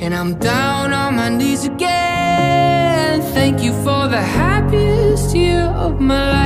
And I'm down on my knees again. Thank you for the happiest year of my life.